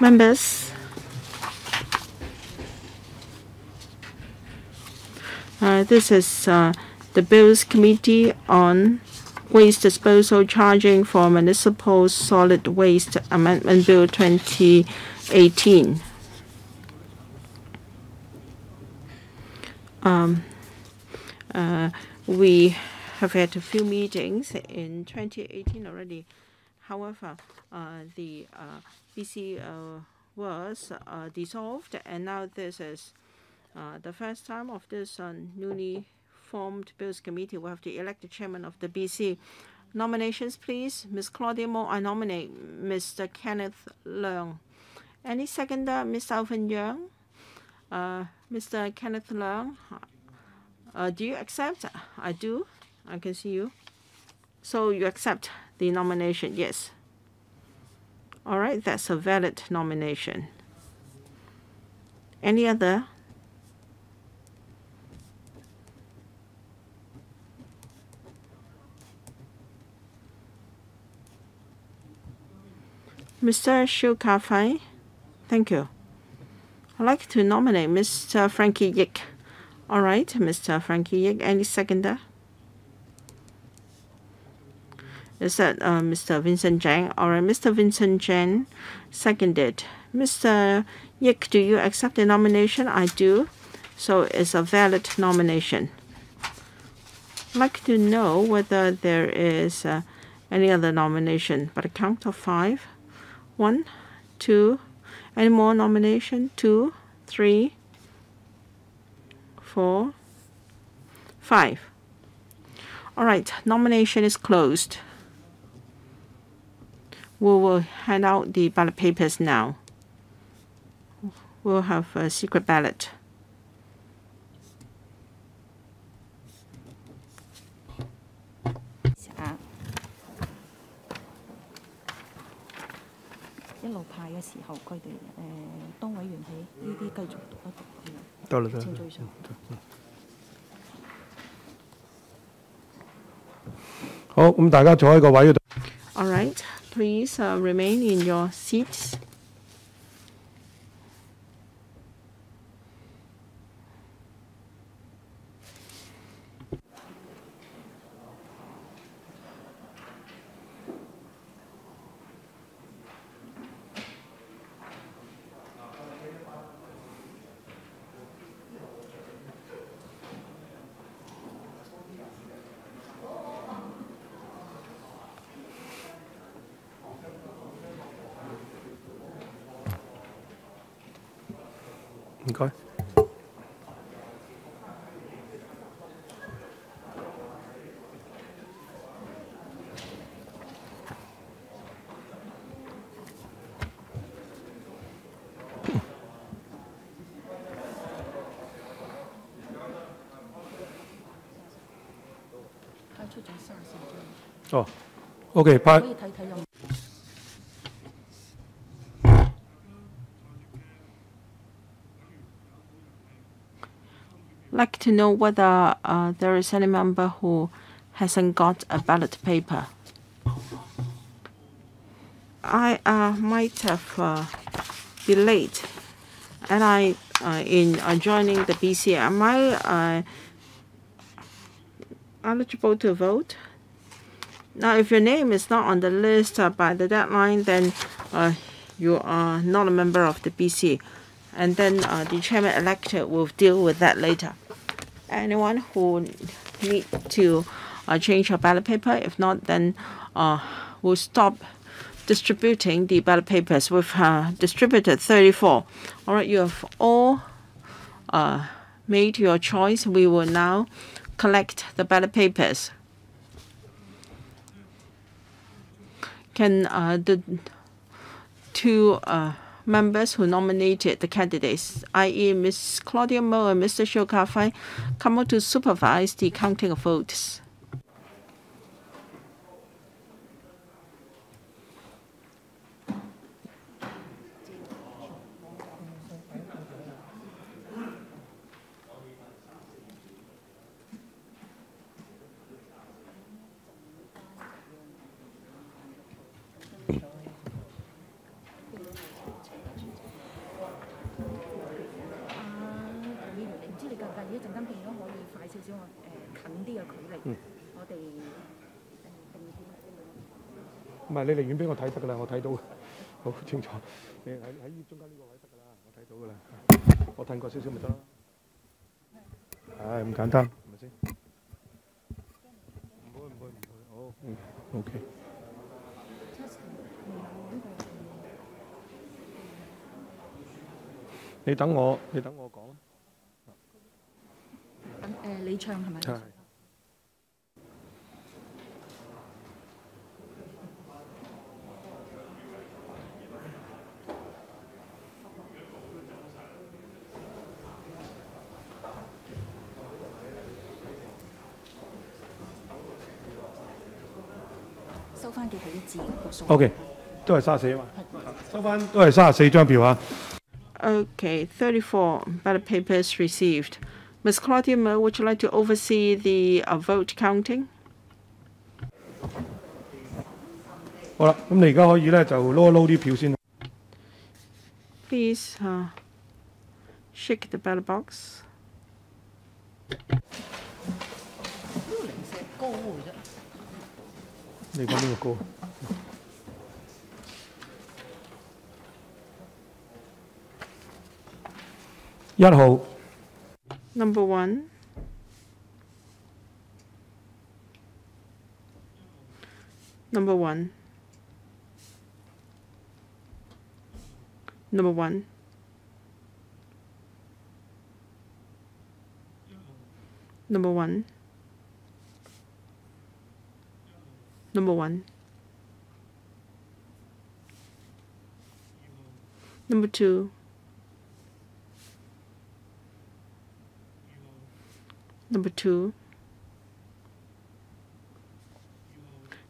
Members, uh, this is uh, the Bills Committee on Waste Disposal Charging for Municipal Solid Waste Amendment Bill 2018. Um, uh, we have had a few meetings in 2018 already. However, uh, the uh, BC uh, was dissolved, and now this is the first time of this newly formed Bills Committee. We have to elect the chairman of the BC. Nominations, please. Ms. Claudia Mo, I nominate Mr. Kenneth Leung. Any seconder, Ms. Alvin Yeung? Uh, Mr. Kenneth Leung, uh, do you accept? I do. I can see you. So you accept the nomination? Yes. All right, that's a valid nomination. Any other? Mr. Shiu Ka-fai, thank you. I'd like to nominate Mr. Frankie Yik. All right, Mr. Frankie Yik, any seconder? Is that uh, Mr. Vincent Cheng? All right, Mr. Vincent Cheng, seconded. Mr. Yik, do you accept the nomination? I do. So it's a valid nomination. I'd like to know whether there is uh, any other nomination. But a count of five. One, two, any more nomination? Two, three, four, five. All right, nomination is closed. We will hand out the ballot papers now. We'll have a secret ballot. All right please uh, remain in your seats. 唔該。哦、oh,，OK，拍。Like to know whether uh, there is any member who hasn't got a ballot paper. I uh, might have uh, been late, and I uh, in joining the BC. Am I eligible to vote? Now, if your name is not on the list uh, by the deadline, then uh, you are not a member of the BC. And then the chairman elected will deal with that later. Anyone who need to uh, change your ballot paper, if not, then uh, we'll stop distributing the ballot papers. We've uh, distributed 34. All right, you have all made your choice. We will now collect the ballot papers. can uh, the two uh, members who nominated the candidates, i.e. Ms. Claudia Mo and Mr. Shiu Ka-fai, come to supervise the counting of votes. 我睇得㗎啦，我睇到 好清楚。你喺喺中間呢個位得㗎啦，我睇到㗎啦。我褪過少少咪得咯。唉，咁簡單，係咪先？唔會唔會唔會，好，嗯，OK。你等我，你等我講。等誒你唱係咪？O.K. 都系三十四啊嘛，收翻都系三十四张票啊。 Okay, 34 ballot papers received. Ms. Claudia Mo, would you like to oversee the uh, vote counting? 好啦，咁你而家可以咧就捞一捞啲票先。 Please uh, shake the ballot box. 零舍高嘅啫。你讲边个高？ Number one. Number one. Number one. Number one. Number one. Number two. Number two.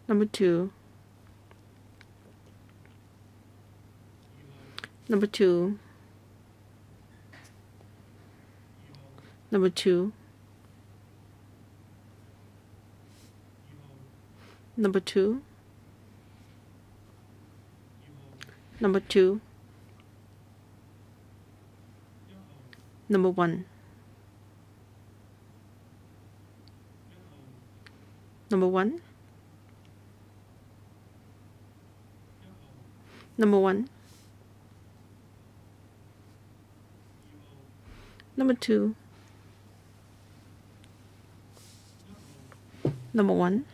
Number two. Number two. Number two. Number two. Number two. Number one. Number one. Number one. Number two. Number one.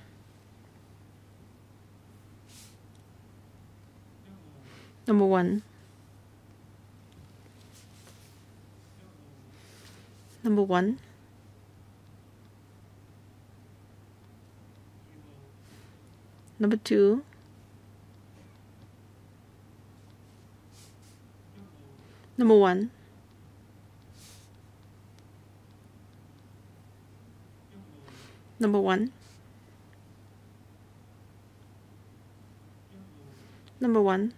Number one. Number one. Number two. Number one. Number one. Number one.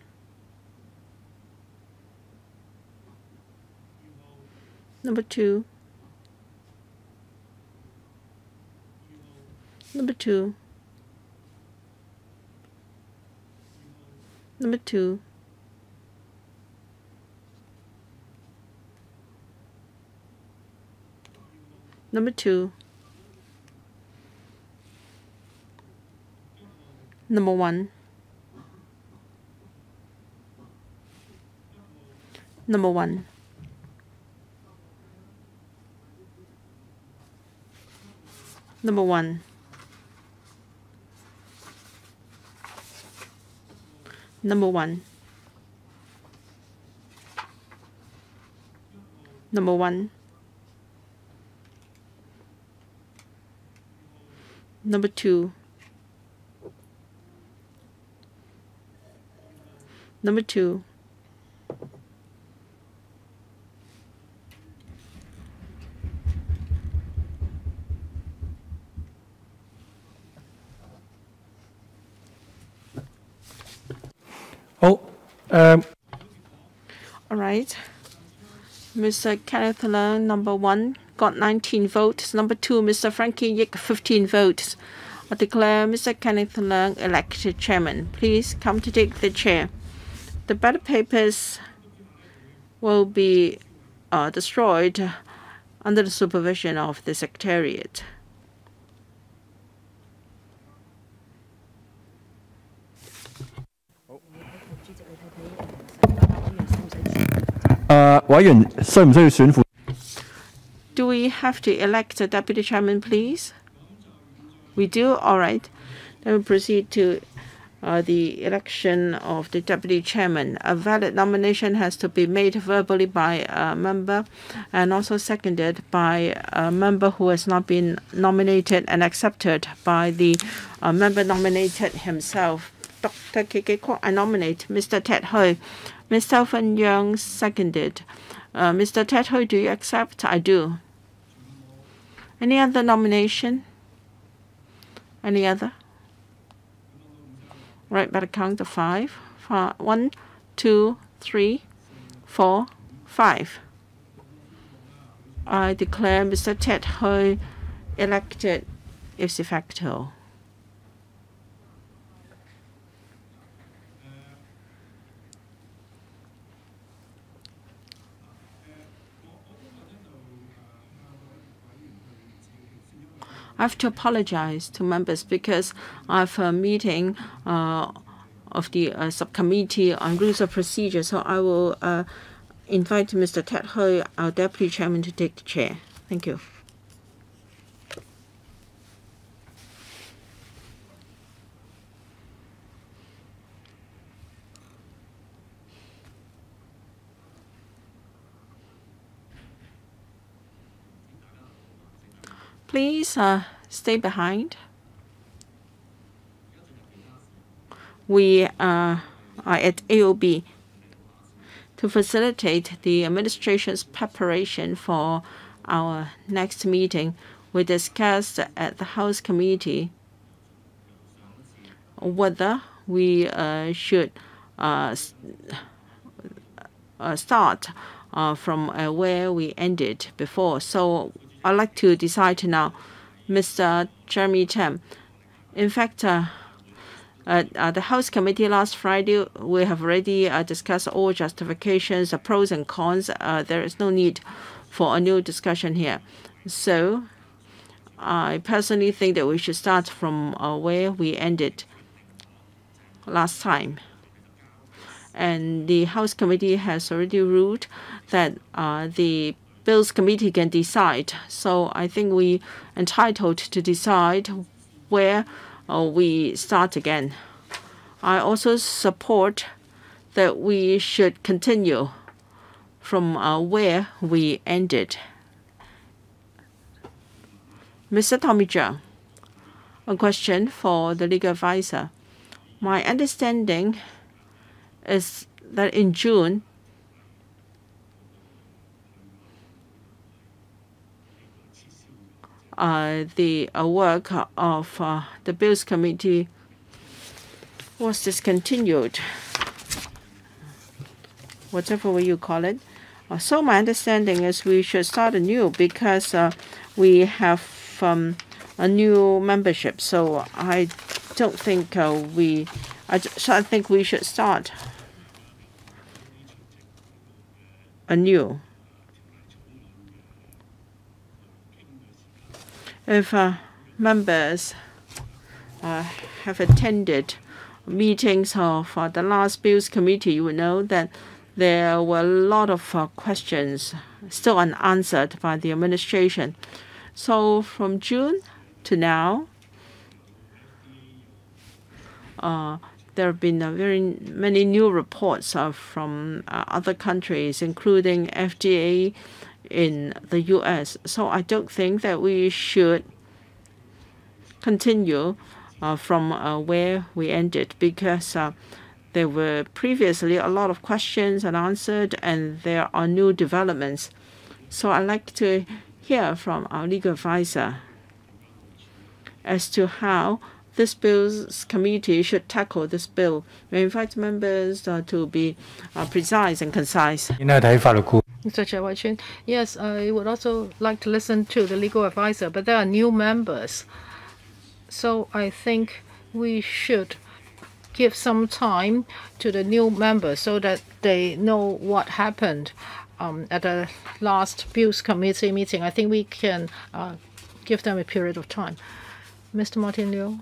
Number two. Number two. Number two. Number two. Number one. Number one. Number one. Number one. Number one. Number two. Number two. Uh, 好，誒、All right. Mr. Kenneth Leung, number one, got 19 votes. Number two, Mr. Frankie Yik, 15 votes. I declare Mr. Kenneth Leung elected chairman. Please come to take the chair. The ballot papers will be uh, destroyed under the supervision of the secretariat. 委员需唔需要选副？ Do we have to elect a deputy chairman, please? We do? All right. Then we proceed to uh, the election of the deputy chairman. A valid nomination has to be made verbally by a member and also seconded by a member who has not been nominated and accepted by the uh, member nominated himself. Dr. Kiki Kwok, I nominate Mr. Ted Hui. Mr. Fen Young seconded. Uh, Mr. Ted Hui, do you accept? I do. Any other nomination? Any other? Right, by the count of five. Fi- One, two, three, four, five. I declare Mr. Ted Hui elected ex facto. I have to apologize to members because I have a meeting uh, of the uh, subcommittee on rules of procedure. So I will uh, invite Mr. Ted Ho, our deputy chairman, to take the chair. Thank you. Please uh, stay behind. We uh, are at AOB to facilitate the administration's preparation for our next meeting. We discussed at the House Committee whether we uh, should uh, uh, start uh, from uh, where we ended before. So I'd like to decide now, Mr. Jeremy Tam. In fact, uh, at uh, the House Committee last Friday, we have already uh, discussed all justifications, the pros and cons. Uh, there is no need for a new discussion here. So I personally think that we should start from uh, where we ended last time. And the House Committee has already ruled that uh, the Bills Committee can decide. So I think we entitled to decide where uh, we start again. I also support that we should continue from uh, where we ended. Mr. Tommy Cheung, a question for the legal advisor. My understanding is that in June, the uh, work of uh, the Bills Committee was discontinued, whatever you call it. Uh, so my understanding is we should start anew because uh, we have um, a new membership. So I don't think uh, we. I, so I think we should start anew. If uh, members uh, have attended meetings of uh, the last Bills Committee, you know that there were a lot of uh, questions still unanswered by the administration. So from June to now, uh, there have been uh, very many new reports uh, from uh, other countries, including FDA in the U.S. So I don't think that we should continue uh, from uh, where we ended because uh, there were previously a lot of questions unanswered and there are new developments. So I'd like to hear from our legal advisor as to how this bill's committee should tackle this bill. We invite members uh, to be uh, precise and concise. Mr. Wai yes, I would also like to listen to the legal advisor, but there are new members. So I think we should give some time to the new members so that they know what happened um, at the last Bills Committee meeting. I think we can uh, give them a period of time. Mr. Martin Liao.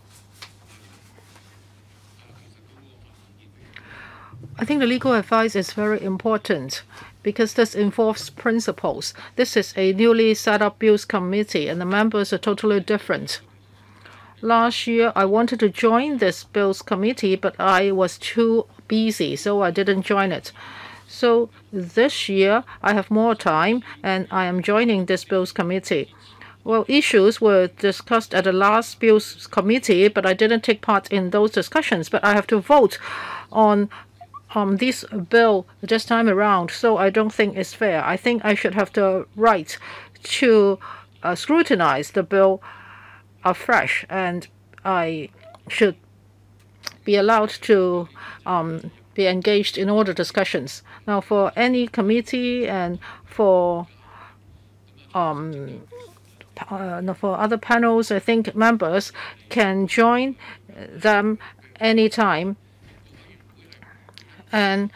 I think the legal advice is very important because this involves principles. This is a newly set up bills committee and the members are totally different. Last year, I wanted to join this bills committee, but I was too busy, so I didn't join it. So this year, I have more time and I am joining this bills committee. Well, issues were discussed at the last bills committee, but I didn't take part in those discussions. But I have to vote on um, this bill this time around, so I don't think it's fair. I think I should have the right to uh, scrutinize the bill afresh, and I should be allowed to um, be engaged in all the discussions. Now, for any committee and for um, uh, for other panels, I think members can join them anytime. And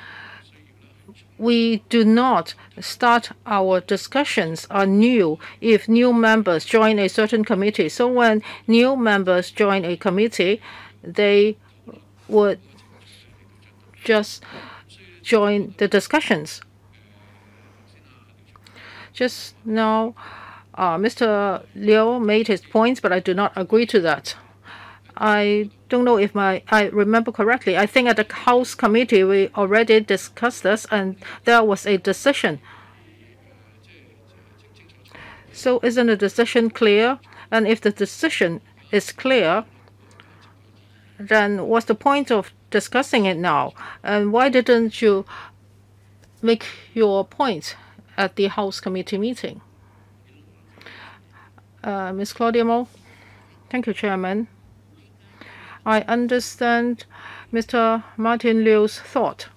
we do not start our discussions anew if new members join a certain committee. So when new members join a committee, they would just join the discussions. Just now, uh, Mr. Liao made his points, but I do not agree to that. I don't know if my I remember correctly. I think at the House Committee we already discussed this, and there was a decision. So isn't the decision clear? And if the decision is clear, then what's the point of discussing it now? And why didn't you make your point at the House Committee meeting? Uh, Ms. Claudia Mo. Thank you, Chairman. I understand Mr. Martin Liao's thought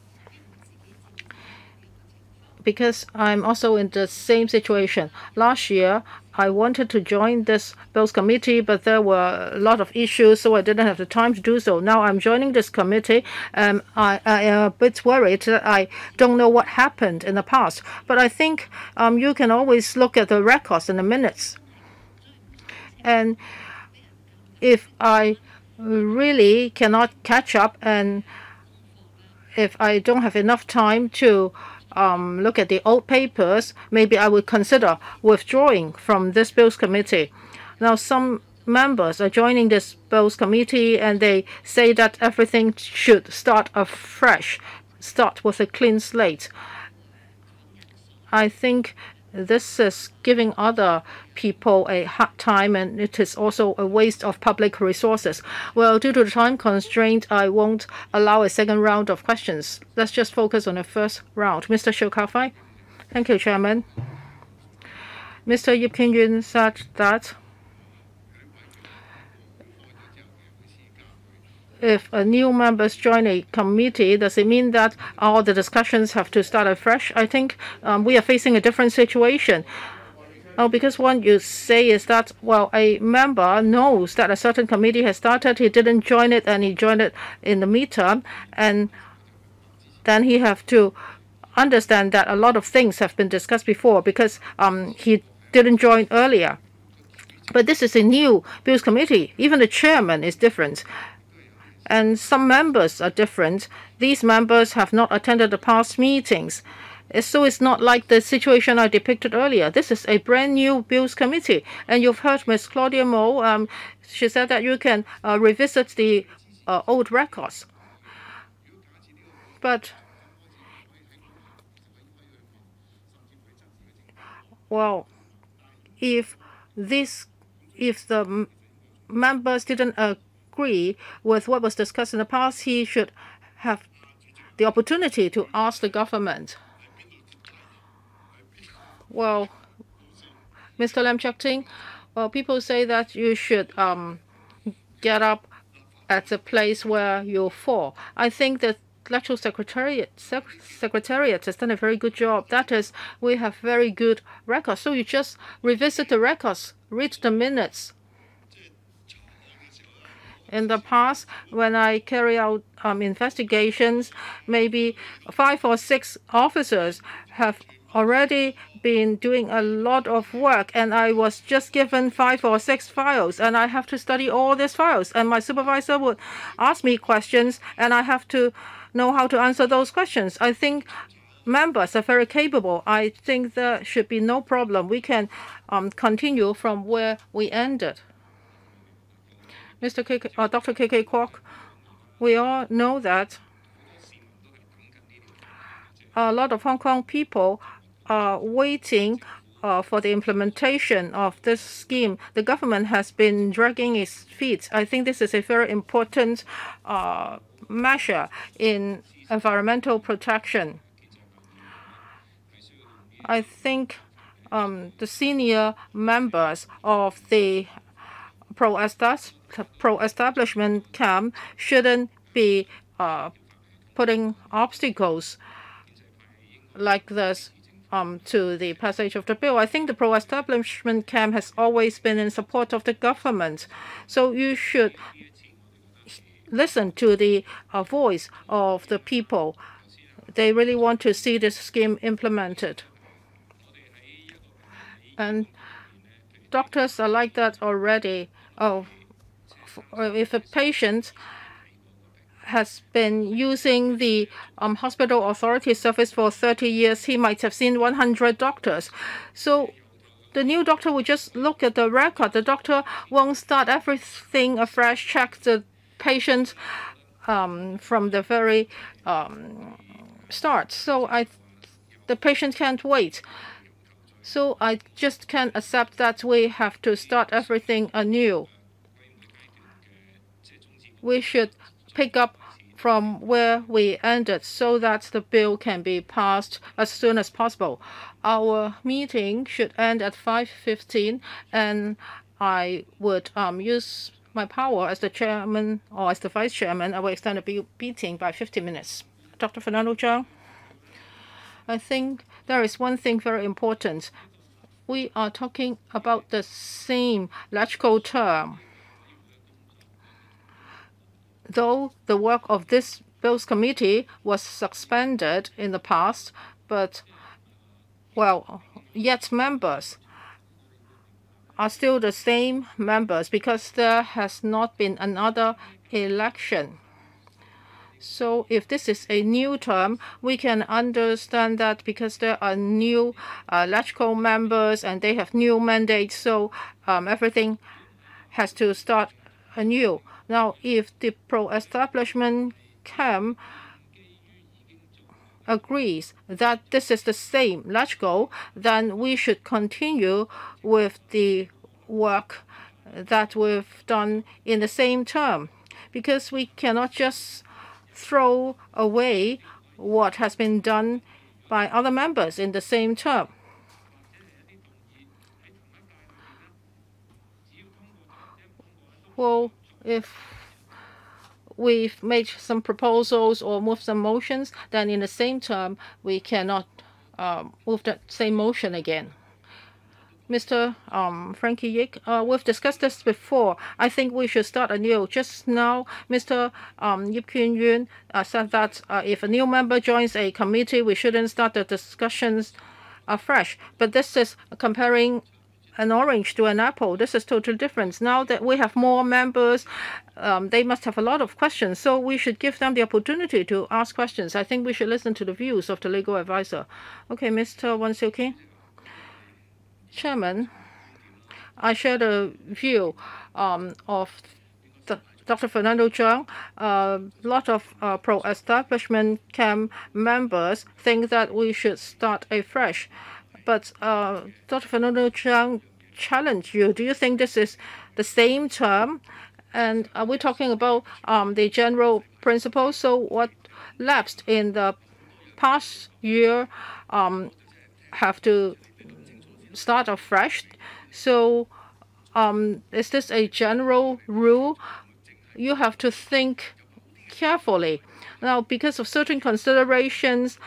because I'm also in the same situation. Last year, I wanted to join this bills committee, but there were a lot of issues, so I didn't have the time to do so. Now I'm joining this committee. Um, I, I am a bit worried that I don't know what happened in the past. But I think um, you can always look at the records and the minutes. And if I really cannot catch up and if I don't have enough time to um, look at the old papers, maybe I would consider withdrawing from this bills committee. Now, some members are joining this bills committee and they say that everything should start afresh, start with a clean slate. I think this is giving other people a hard time and it is also a waste of public resources. Well, due to the time constraint, I won't allow a second round of questions. Let's just focus on the first round. Mr. Shiu Ka-fai. Thank you, Chairman. Mr. Ip Kin-yuen said that if a new members join a committee, does it mean that all the discussions have to start afresh? I think um, we are facing a different situation. Oh, because what you say is that, well, a member knows that a certain committee has started, he didn't join it, and he joined it in the midterm, and then he have to understand that a lot of things have been discussed before because um, he didn't join earlier. But this is a new bills committee. Even the chairman is different and some members are different. These members have not attended the past meetings. So it's not like the situation I depicted earlier. This is a brand new bills committee. And you've heard Ms. Claudia Mo, um, she said that you can uh, revisit the uh, old records. But, well, if this, if the members didn't uh, agree with what was discussed in the past, he should have the opportunity to ask the government. Well, Mr. Lam Cheuk Ting, well, people say that you should um, get up at the place where you fall. I think that electoral secretariat sec secretariat has done a very good job. That is, we have very good records. So you just revisit the records, read the minutes, in the past, when I carry out um, investigations, maybe five or six officers have already been doing a lot of work and I was just given five or six files and I have to study all these files and my supervisor would ask me questions and I have to know how to answer those questions. I think members are very capable. I think there should be no problem. We can um, continue from where we ended. Mr. K. K uh, Dr. KK. Kwok, we all know that a lot of Hong Kong people are waiting uh, for the implementation of this scheme. The government has been dragging its feet. I think this is a very important uh, measure in environmental protection. I think um, the senior members of the pro-establishment camp shouldn't be uh, putting obstacles like this um, to the passage of the bill. I think the pro-establishment camp has always been in support of the government. So you should listen to the uh, voice of the people. They really want to see this scheme implemented. And doctors are like that already. Oh, if a patient has been using the um, hospital authority service for 30 years, he might have seen 100 doctors. So the new doctor will just look at the record. The doctor won't start everything afresh, check the patient um, from the very um, start. So I, the patient can't wait. So I just can't accept that we have to start everything anew. We should pick up from where we ended so that the bill can be passed as soon as possible. Our meeting should end at 5.15 and I would um, use my power as the chairman or as the vice chairman. I will extend the meeting by 50 minutes. Dr. Fernando Cheung, I think there is one thing very important. We are talking about the same electrical term though the work of this Bills Committee was suspended in the past, but, well, yet members are still the same members because there has not been another election. So if this is a new term, we can understand that because there are new uh, electoral members and they have new mandates, so um, everything has to start anew. Now, if the pro-establishment camp agrees that this is the same LegCo, then we should continue with the work that we've done in the same term because we cannot just throw away what has been done by other members in the same term. Well, if we've made some proposals or moved some motions, then in the same term, we cannot um, move that same motion again. Mr. Um, Frankie Yik, uh, we've discussed this before. I think we should start anew. Just now, Mr. Um, Ip Kin Yuen uh, said that uh, if a new member joins a committee, we shouldn't start the discussions afresh. But this is comparing an orange to an apple. This is totally different. Now that we have more members, um, they must have a lot of questions. So we should give them the opportunity to ask questions. I think we should listen to the views of the legal advisor. Okay, Mr. Wan Siu Chairman, I share the view um, of Dr. Fernando Cheung, a lot of uh, pro-establishment camp members think that we should start afresh. But uh, Dr. Fernando Cheung challenge you. Do you think this is the same term? And are we talking about um, the general principle? So what lapsed in the past year um, have to start afresh. So um, is this a general rule? You have to think carefully. Now, because of certain considerations,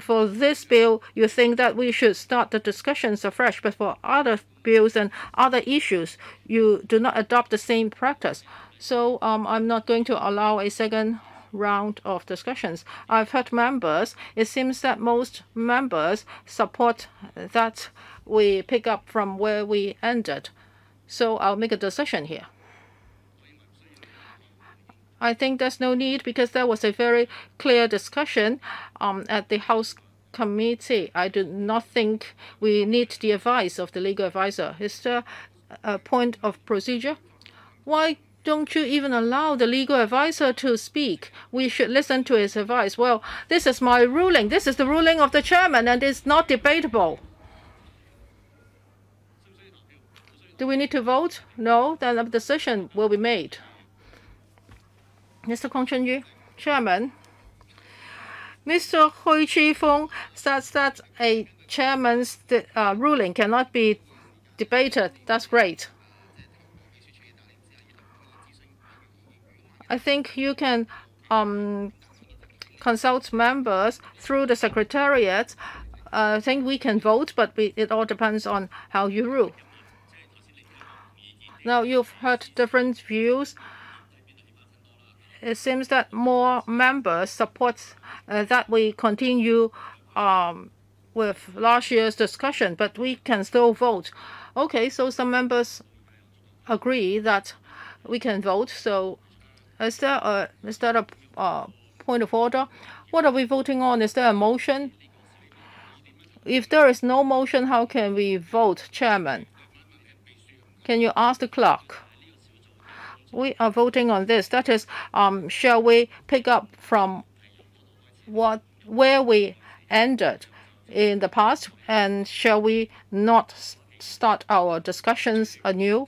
for this bill, you think that we should start the discussions afresh, but for other bills and other issues, you do not adopt the same practice. So um, I'm not going to allow a second round of discussions. I've heard members, it seems that most members support that we pick up from where we ended. So I'll make a decision here. I think there's no need because there was a very clear discussion um, at the House committee. I do not think we need the advice of the legal advisor. Is there a point of procedure? Why don't you even allow the legal advisor to speak? We should listen to his advice. Well, this is my ruling. This is the ruling of the chairman, and it's not debatable. Do we need to vote? No, then a decision will be made. Mr. Kwong Chunyu, Chairman. Mr. Hui Chi-fung says that a chairman's uh, ruling cannot be debated. That's great. I think you can um, consult members through the secretariat. Uh, I think we can vote, but we, it all depends on how you rule. Now you've heard different views. It seems that more members support uh, that we continue um, with last year's discussion, but we can still vote. Okay, so some members agree that we can vote. So is there a, is there a uh, point of order? What are we voting on? Is there a motion? If there is no motion, how can we vote, Chairman? Can you ask the clerk? We are voting on this. That is, um, shall we pick up from what where we ended in the past, and shall we not start our discussions anew?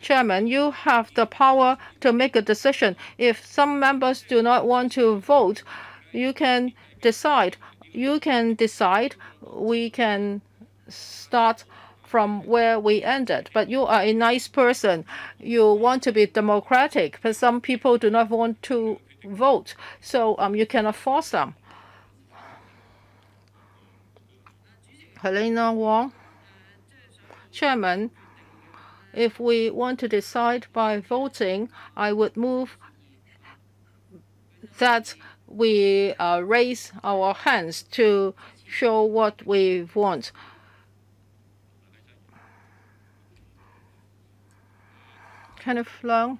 Chairman, you have the power to make a decision. If some members do not want to vote, you can decide. You can decide. We can start from where we ended. But you are a nice person. You want to be democratic, but some people do not want to vote. So um, you cannot force them. Helena Wong, Chairman, if we want to decide by voting, I would move that we uh, raise our hands to show what we want. Kenneth Leung.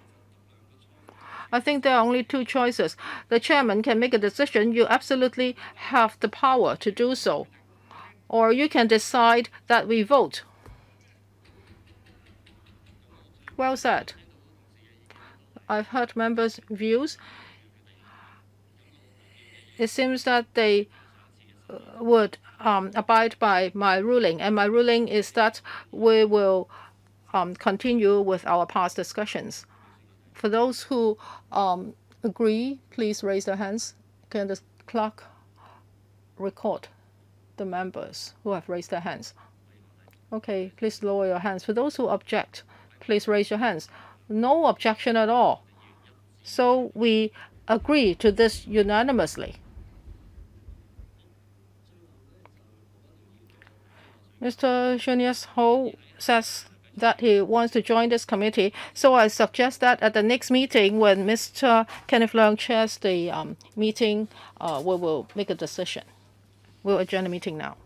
I think there are only two choices. The chairman can make a decision. You absolutely have the power to do so. Or you can decide that we vote. Well said. I've heard members' views. It seems that they uh, would um, abide by my ruling, and my ruling is that we will um, continue with our past discussions. For those who um, agree, please raise their hands. Can the clerk record the members who have raised their hands? Okay, please lower your hands. For those who object, please raise your hands. No objection at all. So we agree to this unanimously. Mr. Junius Ho says that he wants to join this committee. So I suggest that at the next meeting, when Mr. Kenneth Leung chairs the um, meeting, uh, we will make a decision. We'll adjourn the meeting now.